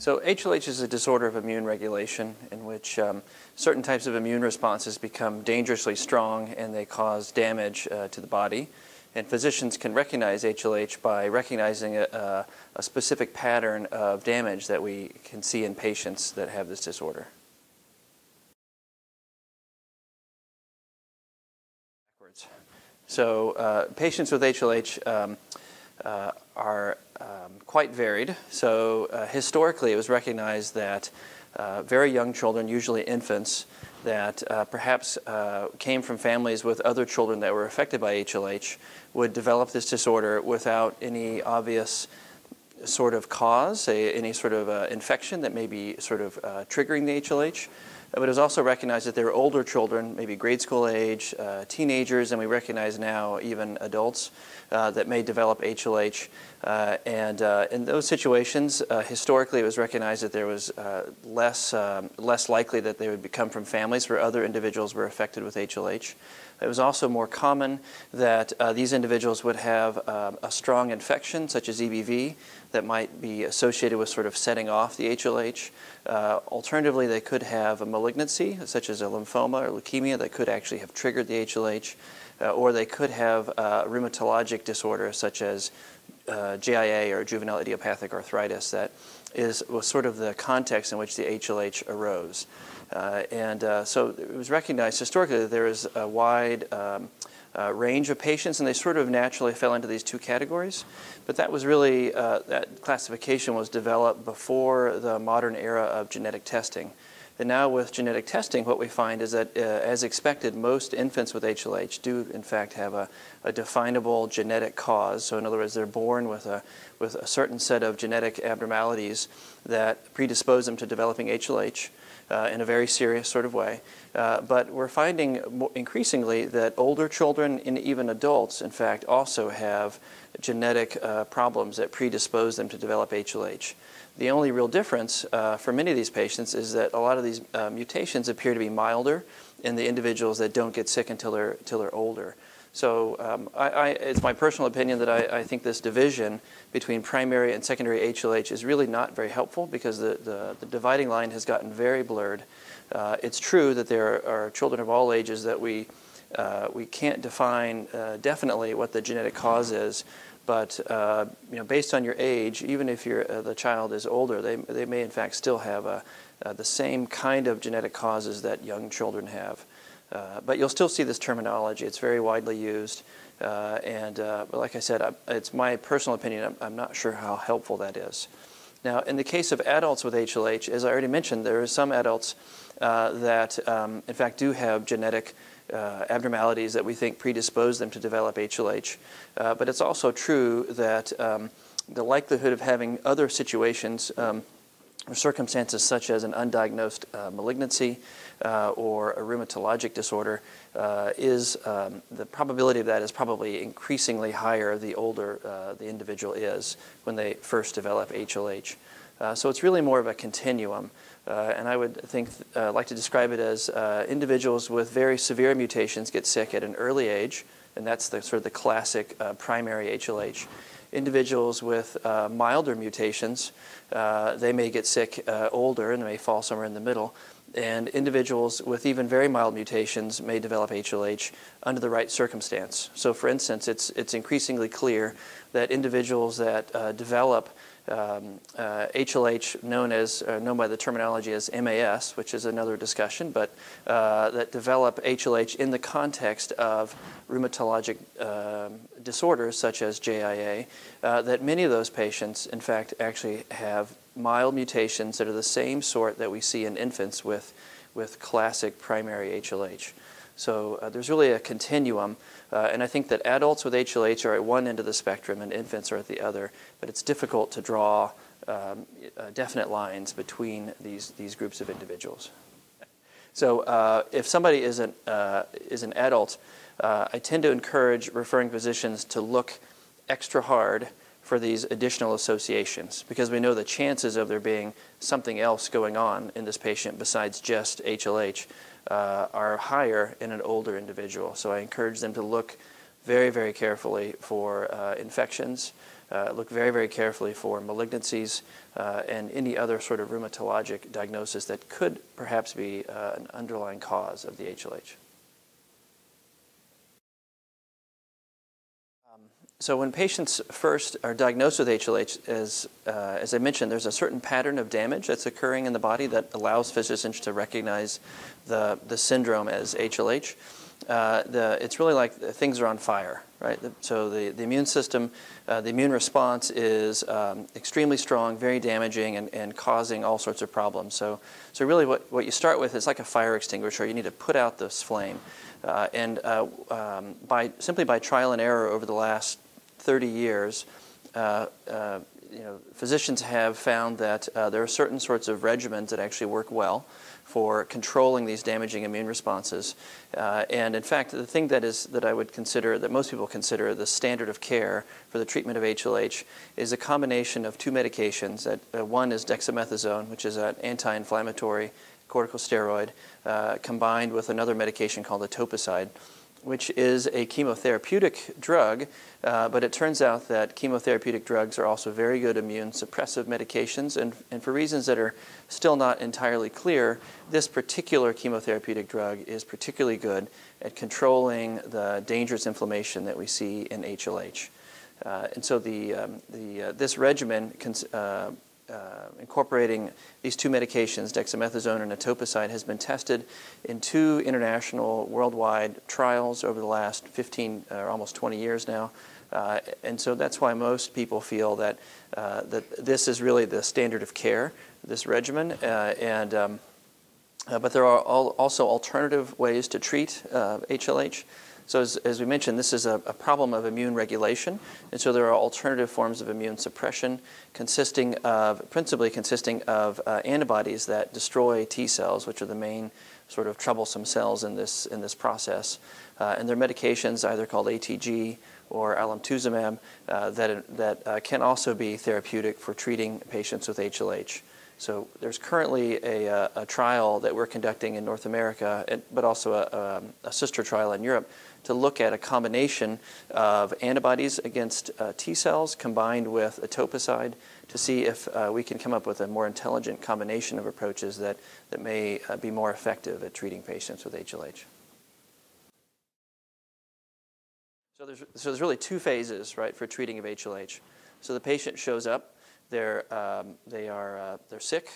So HLH is a disorder of immune regulation in which um, certain types of immune responses become dangerously strong and they cause damage uh, to the body. And physicians can recognize HLH by recognizing a, a, specific pattern of damage that we can see in patients that have this disorder. So uh, patients with HLH um, uh, are um, quite varied. So uh, historically, it was recognized that uh, very young children, usually infants, that uh, perhaps uh, came from families with other children that were affected by HLH would develop this disorder without any obvious sort of cause, any sort of uh, infection that may be sort of triggering the HLH. But it was also recognized that there were older children, maybe grade school age, uh, teenagers, and we recognize now even adults uh, that may develop HLH. Uh, and uh, in those situations, uh, historically, it was recognized that there was uh, less, um, less likely that they would come from families where other individuals were affected with HLH. It was also more common that uh, these individuals would have um, a strong infection, such as EBV, that might be associated with sort of setting off the HLH. Uh, alternatively, they could have a malignancy, such as a lymphoma or leukemia, that could actually have triggered the HLH. Uh, or they could have a rheumatologic disorder, such as uh, JIA or juvenile idiopathic arthritis, that is was sort of the context in which the HLH arose. Uh, and uh, so it was recognized historically that there is a wide um, uh, range of patients, and they sort of naturally fell into these two categories. But that was really, uh, that classification was developed before the modern era of genetic testing. And now with genetic testing, what we find is that, uh, as expected, most infants with HLH do, in fact, have a, a, definable genetic cause. So in other words, they're born with a, with a certain set of genetic abnormalities that predispose them to developing HLH uh, in a very serious sort of way. Uh, but we're finding increasingly that older children and even adults, in fact, also have genetic uh, problems that predispose them to develop HLH. The only real difference uh, for many of these patients is that a lot of these uh, mutations appear to be milder in the individuals that don't get sick until they're, until they're older. So um, I, I, it's my personal opinion that I, I, think this division between primary and secondary HLH is really not very helpful because the, the, the dividing line has gotten very blurred. Uh, it's true that there are children of all ages that we, uh, we can't define uh, definitely what the genetic cause is, but uh, you know, based on your age, even if uh, the child is older, they, they may in fact still have a, uh, the same kind of genetic causes that young children have. Uh, but you'll still see this terminology. It's very widely used. Uh, and uh, like I said, I, it's my personal opinion. I'm, I'm, not sure how helpful that is. Now, in the case of adults with HLH, as I already mentioned, there are some adults that, um, in fact, do have genetic uh, abnormalities that we think predispose them to develop HLH. but it's also true that um, the likelihood of having other situations um, or circumstances such as an undiagnosed malignancy, uh, or a rheumatologic disorder uh, is um, the probability of that is probably increasingly higher the older uh, the individual is when they first develop HLH. Uh, so it's really more of a continuum. Uh, and I would think, uh, like to describe it as individuals with very severe mutations get sick at an early age, and that's the sort of the classic primary HLH individuals with uh, milder mutations, uh, they may get sick uh, older and may fall somewhere in the middle and individuals with even very mild mutations may develop HLH under the right circumstance. So for instance, it's, it's increasingly clear that individuals that uh, develop um, uh, HLH, known as uh, known by the terminology as MAS, which is another discussion, but uh, that develop HLH in the context of rheumatologic um, disorders such as JIA, uh, that many of those patients, in fact, actually have mild mutations that are the same sort that we see in infants with, with classic primary HLH. So uh, there's really a continuum, uh, and I think that adults with HLH are at one end of the spectrum and infants are at the other, but it's difficult to draw um, uh, definite lines between these, these groups of individuals. So uh, if somebody is an, uh, is an adult, uh, I tend to encourage referring physicians to look extra hard for these additional associations because we know the chances of there being something else going on in this patient besides just HLH uh, are higher in an older individual. So I encourage them to look very, very carefully for uh, infections, uh, look very, very carefully for malignancies uh, and any other sort of rheumatologic diagnosis that could perhaps be uh, an underlying cause of the HLH. So when patients first are diagnosed with HLH, as, uh, as I mentioned, there's a certain pattern of damage that's occurring in the body that allows physicians to recognize the, the syndrome as HLH. Uh, the, it's really like things are on fire, right? So the, the immune system, uh, the immune response is um, extremely strong, very damaging, and, and causing all sorts of problems. So, so really what, what you start with is like a fire extinguisher. You need to put out this flame. Uh, and uh, um, by, simply by trial and error over the last 30 years, uh, you know, physicians have found that there are certain sorts of regimens that actually work well for controlling these damaging immune responses. Uh, and in fact, the thing that is that I would consider, that most people consider the standard of care for the treatment of HLH is a combination of two medications. That, uh, one is dexamethasone, which is an anti-inflammatory corticosteroid, uh, combined with another medication called etoposide which is a chemotherapeutic drug, uh, but it turns out that chemotherapeutic drugs are also very good immune suppressive medications, and, and for reasons that are still not entirely clear, this particular chemotherapeutic drug is particularly good at controlling the dangerous inflammation that we see in HLH. Uh, and so the, um, the, uh, this regimen cons- uh, incorporating these two medications, dexamethasone and etoposide, has been tested in two international worldwide trials over the last 15 or uh, almost 20 years now. Uh, and so that's why most people feel that, uh, that this is really the standard of care, this regimen. Uh, and, um, uh, but there are also alternative ways to treat HLH. So as, as we mentioned, this is a, a, problem of immune regulation, and so there are alternative forms of immune suppression consisting of, principally consisting of uh, antibodies that destroy T cells, which are the main sort of troublesome cells in this, in this process. Uh, and there are medications either called ATG or alemtuzumab uh, that, that uh, can also be therapeutic for treating patients with HLH. So there's currently a, uh, a, trial that we're conducting in North America, but also a, um, a, sister trial in Europe to look at a combination of antibodies against uh, T cells combined with etoposide to see if uh, we can come up with a more intelligent combination of approaches that, that may uh, be more effective at treating patients with HLH. So there's, so there's really two phases, right, for treating of HLH. So the patient shows up, they're, um, they are, uh, they're sick,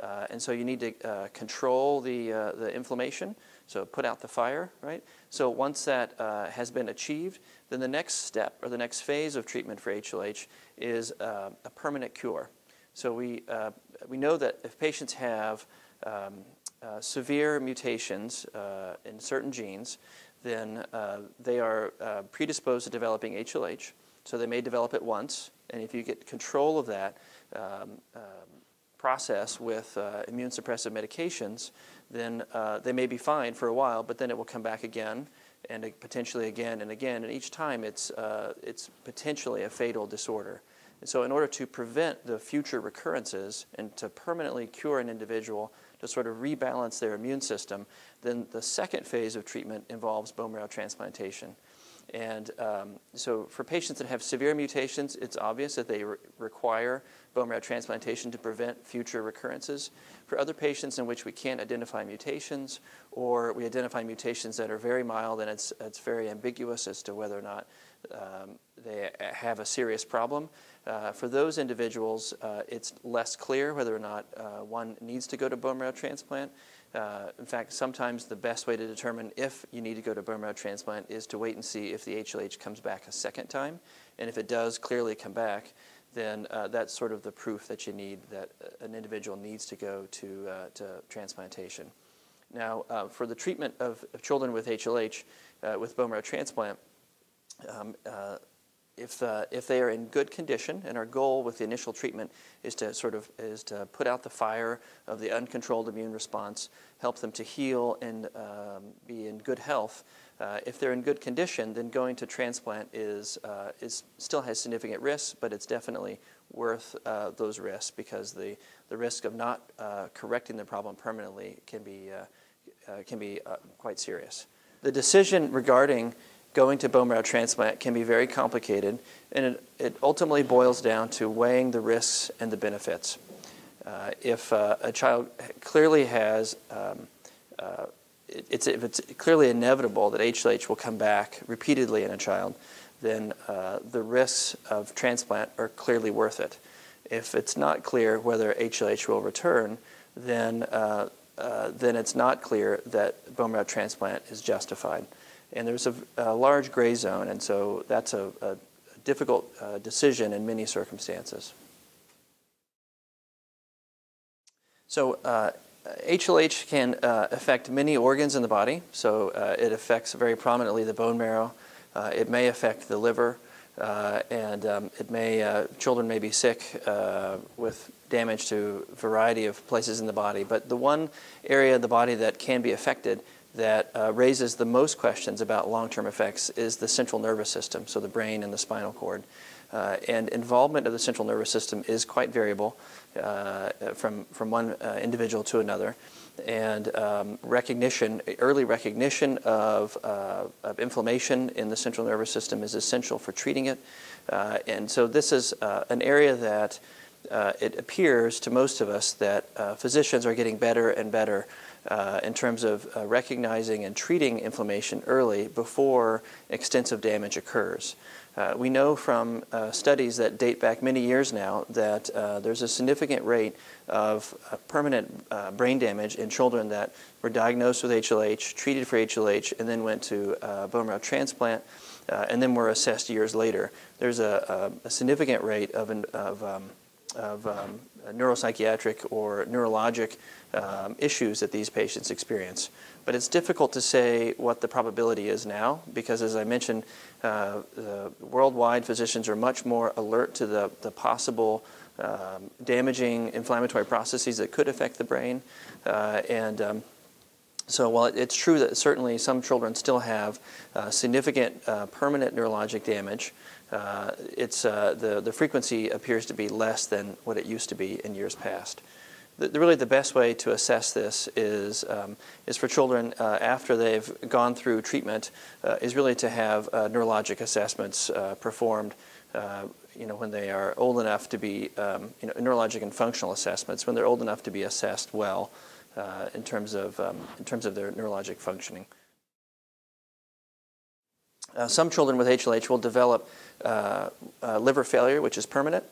uh, and so you need to uh, control the, the inflammation, so put out the fire, right? So once that uh, has been achieved, then the next step or the next phase of treatment for HLH is uh, a permanent cure. So we, uh, we know that if patients have um, uh, severe mutations uh, in certain genes, then uh, they are predisposed to developing HLH. So they may develop it once, and if you get control of that um, um, process with immune suppressive medications, then uh, they may be fine for a while, but then it will come back again and potentially again and again. And each time it's, uh, it's potentially a fatal disorder. And so, in order to prevent the future recurrences and to permanently cure an individual, to sort of rebalance their immune system, then the second phase of treatment involves bone marrow transplantation. And um, so, for patients that have severe mutations, it's obvious that they re- require bone marrow transplantation to prevent future recurrences. For other patients in which we can't identify mutations, or we identify mutations that are very mild and it's, it's very ambiguous as to whether or not um, they have a serious problem, uh, for those individuals, uh, it's less clear whether or not uh, one needs to go to bone marrow transplant. Uh, in fact, sometimes the best way to determine if you need to go to bone marrow transplant is to wait and see if the HLH comes back a second time. And if it does clearly come back, then uh, that's sort of the proof that you need that uh, an individual needs to go to, uh, to transplantation. Now, uh, for the treatment of, of children with HLH uh, with bone marrow transplant, um, uh, if, if they are in good condition, and our goal with the initial treatment is to sort of is to put out the fire of the uncontrolled immune response, help them to heal and um, be in good health, uh, if they're in good condition, then going to transplant is, uh, is still has significant risks, but it's definitely worth uh, those risks because the, the risk of not uh, correcting the problem permanently can be, uh, can be quite serious. The decision regarding going to bone marrow transplant can be very complicated, and it, it ultimately boils down to weighing the risks and the benefits. Uh, if uh, a child clearly has, um, uh, it's, if it's clearly inevitable that HLH will come back repeatedly in a child, then uh, the risks of transplant are clearly worth it. If it's not clear whether HLH will return, then, uh, uh, then it's not clear that bone marrow transplant is justified. And there's a, a large gray zone, and so that's a, a difficult uh, decision in many circumstances. So HLH uh, can uh, affect many organs in the body. So uh, it affects very prominently the bone marrow. it may affect the liver. and um, it may, children may be sick with damage to a variety of places in the body. But the one area of the body that can be affected that uh, raises the most questions about long-term effects is the central nervous system, so the brain and the spinal cord. Uh, and involvement of the central nervous system is quite variable uh, from, from one uh, individual to another. And um, recognition, early recognition of, uh, of, inflammation in the central nervous system is essential for treating it. Uh, and so this is an area that it appears to most of us that physicians are getting better and better uh, in terms of uh, recognizing and treating inflammation early before extensive damage occurs. Uh, we know from uh, studies that date back many years now that uh, there's a significant rate of uh, permanent brain damage in children that were diagnosed with HLH, treated for HLH, and then went to bone marrow transplant, and then were assessed years later. There's a, a, a significant rate of, of, um, of um, neuropsychiatric or neurologic um, issues that these patients experience. But it's difficult to say what the probability is now because, as I mentioned, uh, worldwide physicians are much more alert to the, the possible um, damaging inflammatory processes that could affect the brain. Uh, and um, so while it's true that certainly some children still have uh, significant uh, permanent neurologic damage, uh, it's, uh, the, the frequency appears to be less than what it used to be in years past. The, the really the best way to assess this is, um, is for children uh, after they've gone through treatment uh, is really to have uh, neurologic assessments uh, performed you know, when they are old enough to be, um, you know, neurologic and functional assessments, when they're old enough to be assessed well in, terms of, um, in terms of their neurologic functioning. Uh, some children with HLH will develop uh, uh, liver failure, which is permanent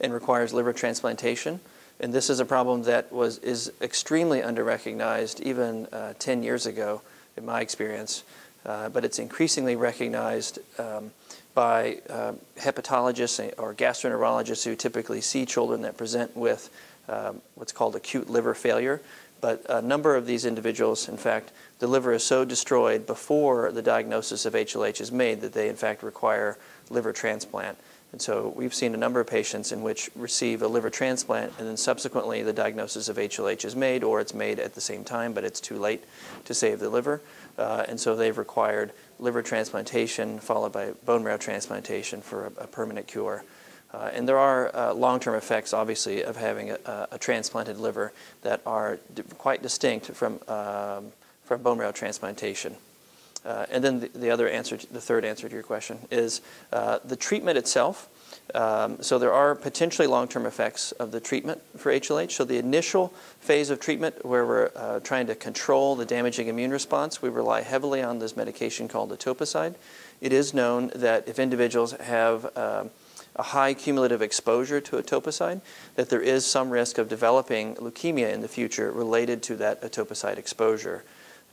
and requires liver transplantation. And this is a problem that was, is extremely underrecognized even uh, 10 years ago, in my experience. Uh, but it's increasingly recognized um, by uh, hepatologists or gastroenterologists who typically see children that present with um, what's called acute liver failure. But a number of these individuals, in fact, the liver is so destroyed before the diagnosis of HLH is made that they, in fact, require liver transplant. And so we've seen a number of patients in which receive a liver transplant and then subsequently the diagnosis of HLH is made or it's made at the same time, but it's too late to save the liver. Uh, and so they've required liver transplantation followed by bone marrow transplantation for a, a permanent cure. Uh, and there are uh, long-term effects, obviously, of having a, a transplanted liver that are quite distinct from, um, from bone marrow transplantation. Uh, and then the, the, other answer, to, the third answer to your question is uh, the treatment itself. Um, so there are potentially long-term effects of the treatment for HLH. So the initial phase of treatment where we're uh, trying to control the damaging immune response, we rely heavily on this medication called etoposide. It is known that if individuals have um, a high cumulative exposure to etoposide, that there is some risk of developing leukemia in the future related to that etoposide exposure.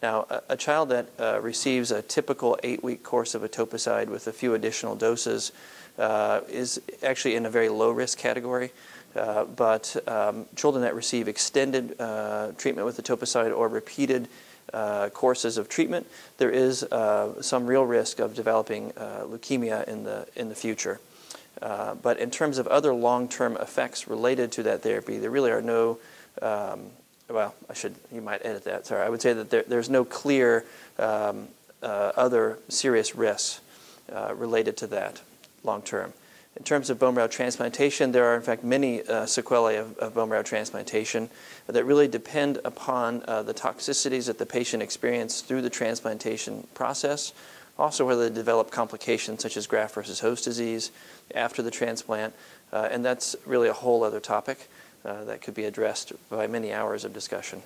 Now, a, a child that uh, receives a typical eight-week course of etoposide with a few additional doses uh, is actually in a very low-risk category. Uh, but um, children that receive extended uh, treatment with etoposide or repeated uh, courses of treatment, there is uh, some real risk of developing leukemia in the, in the future. but in terms of other long-term effects related to that therapy, there really are no um, well, I should, you might edit that, sorry. I would say that there, there's no clear um, uh, other serious risks uh, related to that long term. In terms of bone marrow transplantation, there are in fact many uh, sequelae of, of, bone marrow transplantation that really depend upon uh, the toxicities that the patient experienced through the transplantation process also whether they develop complications such as graft versus host disease after the transplant, uh, and that's really a whole other topic Uh, that could be addressed by many hours of discussion.